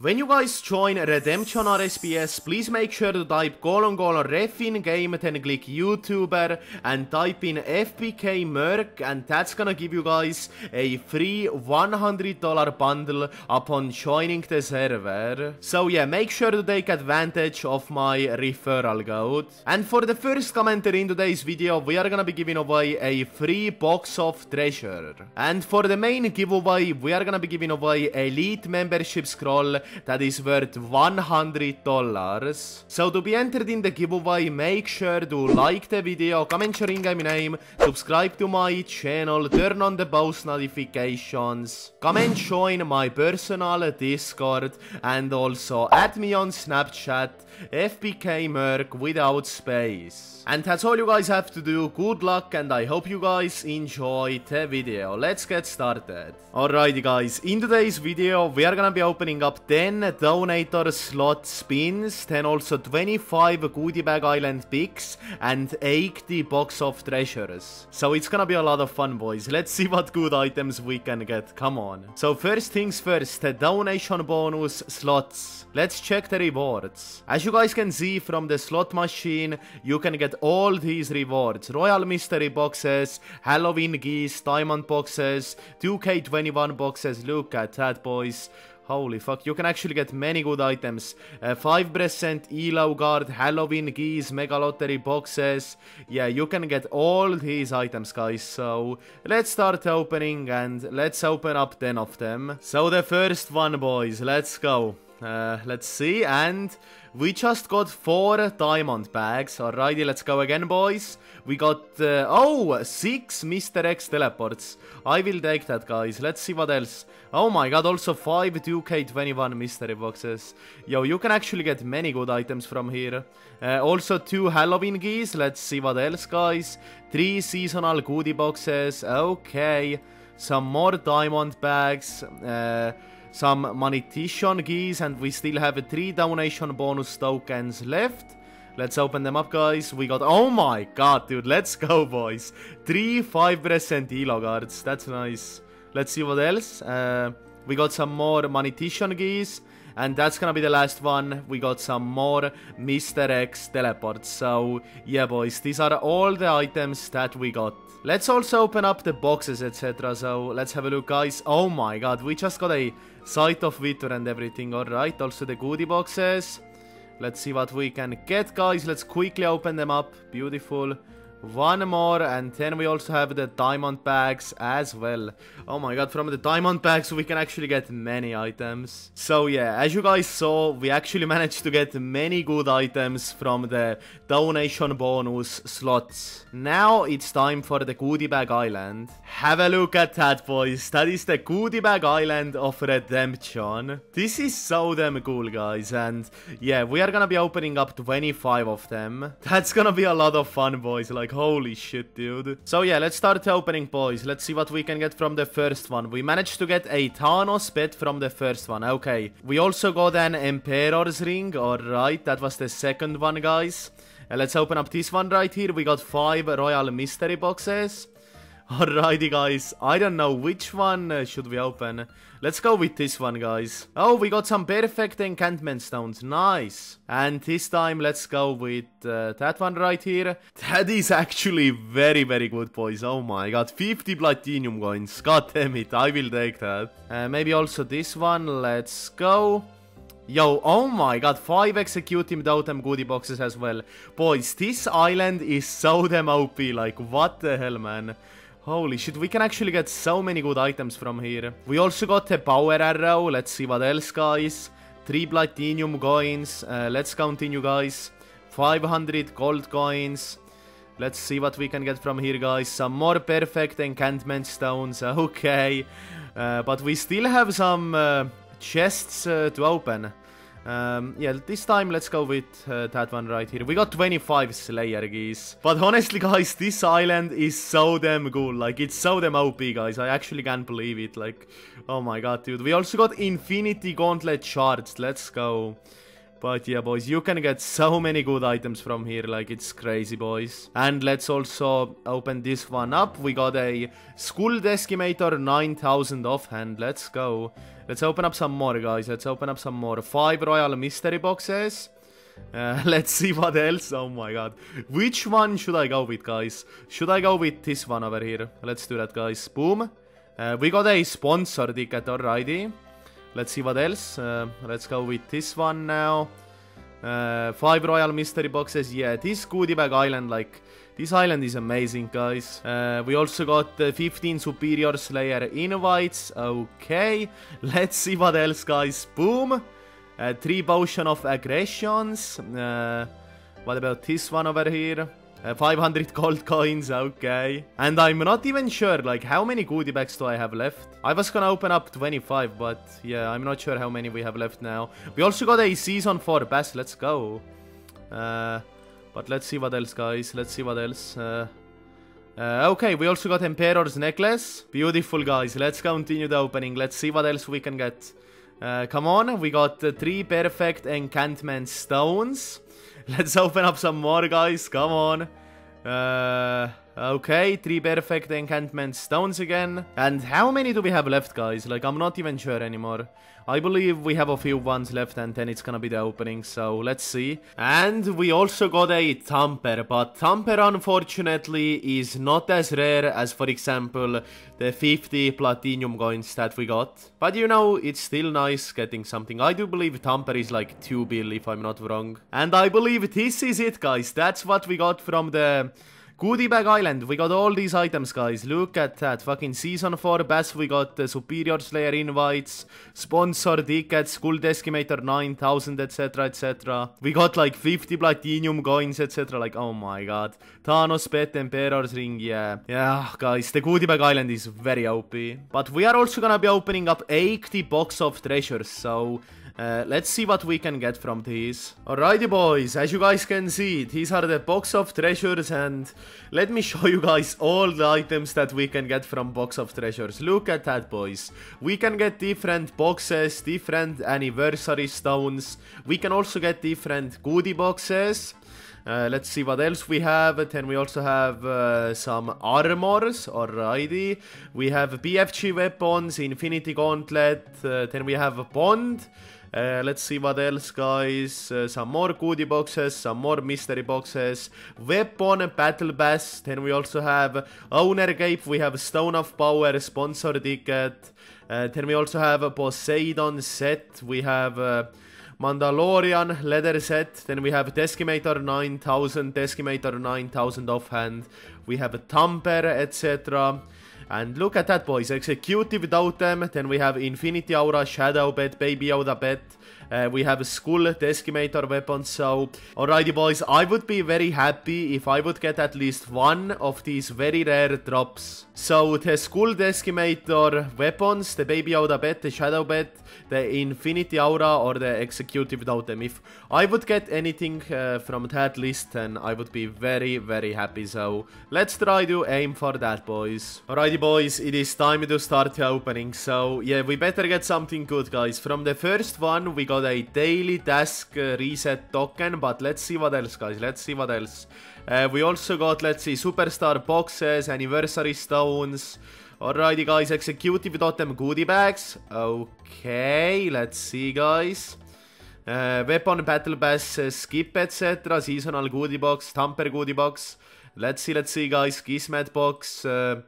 When you guys join Redemption RSPS, please make sure to type colon colon ref in game, then click YouTuber and type in FPK Merk and that's gonna give you guys a free $100 bundle upon joining the server. So yeah, make sure to take advantage of my referral code. And for the first commenter in today's video, we are gonna be giving away a free box of treasure. And for the main giveaway, we are gonna be giving away Elite membership scroll that is worth $100. So to be entered in the giveaway, make sure to like the video, comment your in-game name, subscribe to my channel, turn on the post notifications, comment join my personal Discord, and also add me on Snapchat, FPK Merk without space. And that's all you guys have to do, good luck and I hope you guys enjoyed the video. Let's get started. Alrighty guys, in today's video we are gonna be opening up 10 donator slot spins, then also 25 goodie bag island picks and 80 box of treasures. So it's gonna be a lot of fun boys, let's see what good items we can get, come on. So first things first, the donation bonus slots. Let's check the rewards. As you guys can see from the slot machine, you can get all these rewards. Royal Mystery boxes, Halloween geese, Diamond boxes, 2K21 boxes. Look at that, boys. Holy fuck, you can actually get many good items. Uh, 5% Elo Guard, Halloween Geese, Mega Lottery boxes. Yeah, you can get all these items, guys. So, let's start opening and let's open up 10 of them. So, the first one, boys. Let's go. Uh, let's see, and we just got four diamond bags. Alrighty, let's go again, boys. We got, uh, oh, six Mr. X teleports. I will take that, guys. Let's see what else. Oh my god, also five 2K21 mystery boxes. Yo, you can actually get many good items from here. Uh, also two Halloween geese. Let's see what else, guys. Three seasonal goodie boxes. Okay. Some more diamond bags. Uh, some monetization keys and we still have three donation bonus tokens left. Let's open them up, guys. We got... Oh my god, dude. Let's go, boys. Three 5% elo. That's nice. Let's see what else. Uh, we got some more monetization keys. And that's gonna be the last one. We got some more Mr. X teleports. So, yeah, boys. These are all the items that we got. Let's also open up the boxes, etc. So, let's have a look, guys. Oh my god. We just got a Scythe of Vitur and everything, alright. Also the goodie boxes. Let's see what we can get, guys. Let's quickly open them up. Beautiful. One more, and then we also have the diamond bags as well. Oh my god, from the diamond bags we can actually get many items. So yeah, as you guys saw, we actually managed to get many good items from the donation bonus slots. Now it's time for the goodie bag island. Have a look at that, boys. That is the goodie bag island of redemption. This is so damn cool, guys. And yeah, we are gonna be opening up 25 of them. That's gonna be a lot of fun, boys. Like, like, holy shit, dude. So yeah, let's start opening, boys. Let's see what we can get from the first one. We managed to get a Thanos pet from the first one. Okay. We also got an Emperor's ring. Alright, that was the second one, guys. Uh, let's open up this one right here. We got five Royal Mystery boxes. Alrighty guys, I don't know which one uh, should we open. Let's go with this one guys. Oh, we got some perfect enchantment stones, nice. And this time let's go with uh, that one right here. That is actually very very good boys, oh my god. 50 platinum coins, god damn it, I will take that. Uh, maybe also this one, let's go. Yo, oh my god, 5 executing totem goodie boxes as well. Boys, this island is so damn OP, like what the hell man. Holy shit, we can actually get so many good items from here. We also got a power arrow. Let's see what else, guys. 3 platinum coins. Uh, let's continue, guys. 500 gold coins. Let's see what we can get from here, guys. Some more perfect enchantment stones. Okay. Uh, but we still have some uh, chests uh, to open. Um, yeah, this time let's go with uh, that one right here. We got 25 Slayer geese. But honestly, guys, this island is so damn cool. Like, it's so damn OP, guys. I actually can't believe it. Like, oh my god, dude. We also got Infinity Gauntlet shards. Let's go. But yeah, boys, you can get so many good items from here, like it's crazy, boys. And let's also open this one up. We got a School Deskimator 9000 offhand. Let's go. Let's open up some more, guys. Let's open up some more. Five Royal Mystery Boxes. Uh, let's see what else. Oh my god. Which one should I go with, guys? Should I go with this one over here? Let's do that, guys. Boom. Uh, we got a sponsor ticket already. Let's see what else. Uh, let's go with this one now. Uh, five royal mystery boxes. Yeah, this goodie bag island, like, this island is amazing, guys. Uh, we also got 15 superior slayer invites. Okay, let's see what else, guys. Boom. Uh, three potion of aggressions. Uh, what about this one over here? Uh, 500 gold coins, okay. And I'm not even sure, like, how many goodie bags do I have left? I was gonna open up 25, but yeah, I'm not sure how many we have left now. We also got a Season 4 pass, let's go. Uh, but let's see what else, guys. Let's see what else. Uh, uh, okay, we also got Emperor's Necklace. Beautiful, guys. Let's continue the opening. Let's see what else we can get. Uh, come on, we got uh, three perfect enchantment stones. Let's open up some more, guys. Come on. Uh, okay, three perfect enchantment stones again. And how many do we have left, guys? Like, I'm not even sure anymore. I believe we have a few ones left and then it's gonna be the opening, so let's see. And we also got a Tamper, but Tamper unfortunately is not as rare as, for example, the 50 platinum coins that we got. But you know, it's still nice getting something. I do believe Tamper is like 2 bill if I'm not wrong. And I believe this is it, guys. That's what we got from the Goodie Bag Island, we got all these items, guys. Look at that. Fucking Season 4 Bass, we got the Superior Slayer invites, Sponsor tickets, School Deskimator 9000, etc, etc. We got like 50 Platinum coins, etc. Like, oh my god. Thanos Pet, Emperor's Ring, yeah. Yeah, guys, the Goodie Bag Island is very OP. But we are also gonna be opening up 80 box of treasures, so... Uh, let's see what we can get from these. Alrighty boys, as you guys can see, these are the box of treasures and let me show you guys all the items that we can get from box of treasures. Look at that boys. We can get different boxes, different anniversary stones. We can also get different goodie boxes. Uh, let's see what else we have. Then we also have uh, some armors, alrighty. We have BFG weapons, Infinity Gauntlet. Uh, then we have a Bond. Uh, let's see what else, guys. Uh, some more goodie boxes, some more mystery boxes. Weapon, Battle Pass. Then we also have Owner Cape. We have Stone of Power, Sponsor Ticket. Uh, then we also have a Poseidon set. We have... Uh, Mandalorian leather set. Then we have Deskimator 9000, Deskimator 9000 offhand. We have a Tamper, etc. And look at that, boys. Executive without them. Then we have Infinity Aura, Shadow Bet, Baby Yoda Bet. Uh, we have a Skull Deskimator weapon. So, alrighty, boys. I would be very happy if I would get at least one of these very rare drops. So, the Skull Deskimator weapons, the Baby Yoda Bet, the Shadow Bet, the Infinity Aura, or the Executive them. If I would get anything uh, from that list, then I would be very, very happy. So, let's try to aim for that, boys. Alrighty, boys. It is time to start the opening. So, yeah, we better get something good, guys. From the first one, we got got a daily task uh, reset token, but let's see what else, guys. Let's see what else. Uh, we also got, let's see, superstar boxes, anniversary stones. Alrighty, guys, executive totem goodie bags. Okay, let's see, guys. Uh, weapon battle pass uh, skip etc seasonal goodie box tamper goodie box let's see let's see guys kismet box uh,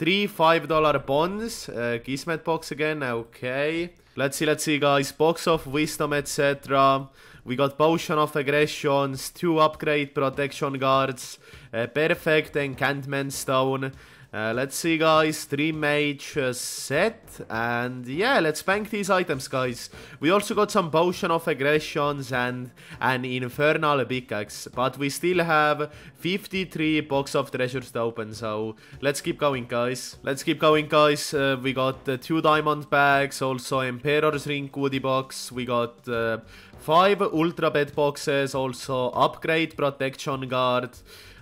three five dollar bonds uh, box again okay Let's see, let's see, guys. Box of Wisdom, etc. We got Potion of Aggressions, two upgrade protection guards, a perfect enchantment stone, uh, let's see guys, 3 mage uh, set. And yeah, let's bank these items guys. We also got some potion of aggressions and an infernal pickaxe, but we still have 53 box of treasures to open, so let's keep going guys. Let's keep going guys, uh, we got uh, 2 diamond bags, also emperor's ring goodie box, we got uh, 5 ultra bed boxes, also upgrade protection guard,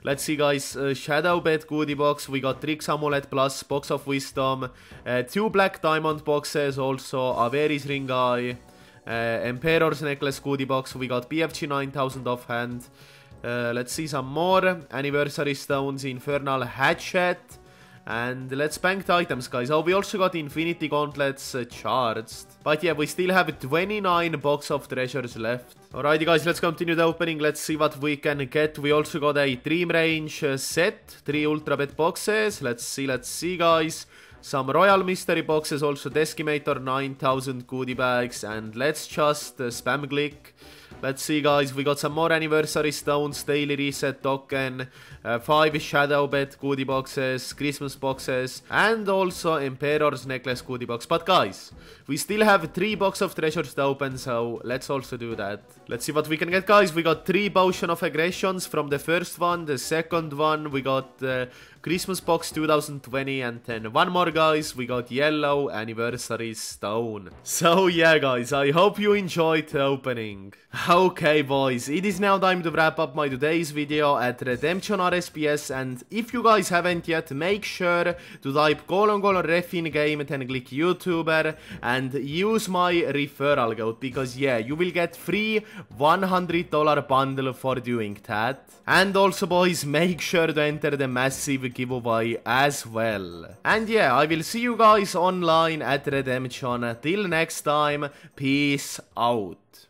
Let's see guys, uh, Shadow Bet goodie box, we got Tricks Amulet plus Box of Wisdom, uh, two Black Diamond boxes, also Averis Ring Eye, uh, Emperor's Necklace goodie box, we got BFG 9000 offhand. Uh, let's see some more anniversary stones, Infernal Hatchet. And let's bank the items, guys. Oh, we also got Infinity Gauntlets uh, charged. But yeah, we still have 29 box of treasures left. Alrighty, guys, let's continue the opening. Let's see what we can get. We also got a Dream Range uh, set, three Ultra Bet boxes. Let's see, let's see, guys. Some Royal Mystery boxes, also Deskimator 9000 goodie bags. And let's just uh, spam click. Let's see guys, we got some more anniversary stones, daily reset token, uh, 5 shadow bet goodie boxes, Christmas boxes, and also Emperor's necklace goodie box. But guys, we still have 3 box of treasures to open, so let's also do that. Let's see what we can get guys. We got 3 potion of aggressions from the first one, the second one we got uh, Christmas box 2020 and then one more guys, we got yellow anniversary stone. So yeah guys, I hope you enjoyed the opening. Okay boys, it is now time to wrap up my today's video at Redemption RSPS and if you guys haven't yet, make sure to type colon colon ref in game then click YouTuber and use my referral code because yeah, you will get free $100 bundle for doing that. And also boys, make sure to enter the massive giveaway as well. And yeah, I will see you guys online at Redemption. Till next time, peace out.